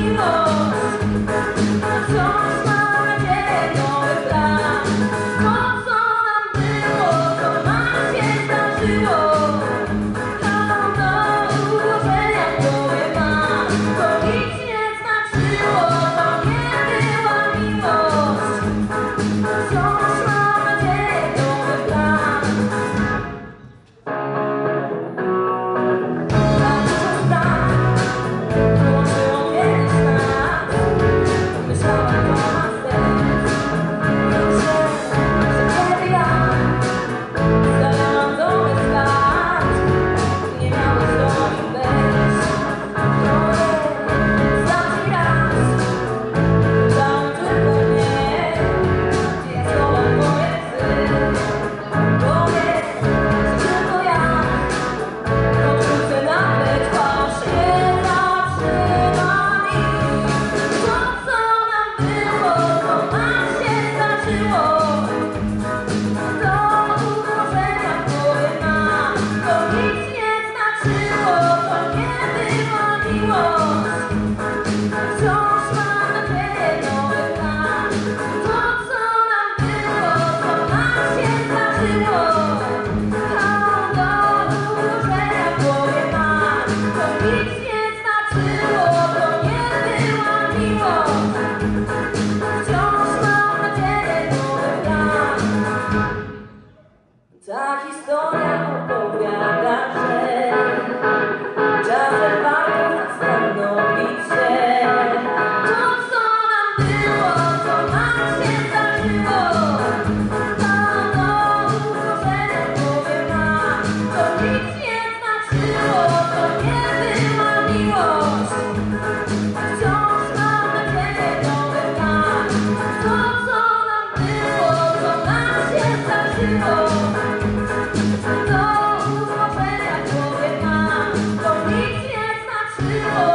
你 Ta historia opowiada, że czasem warto zastanowić się, to co nam było, co nam się zdarzyło. Yeah.